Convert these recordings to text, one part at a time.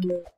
Yeah.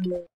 Yeah.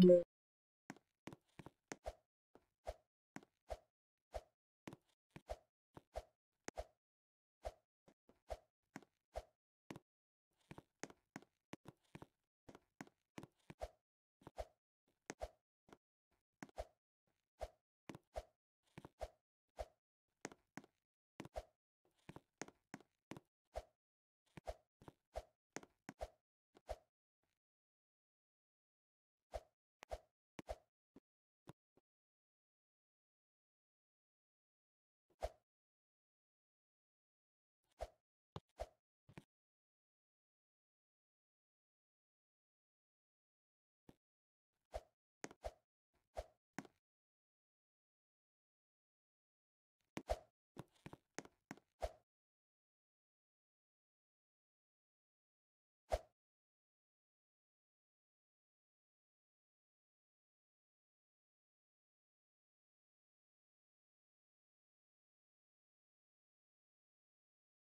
Yeah.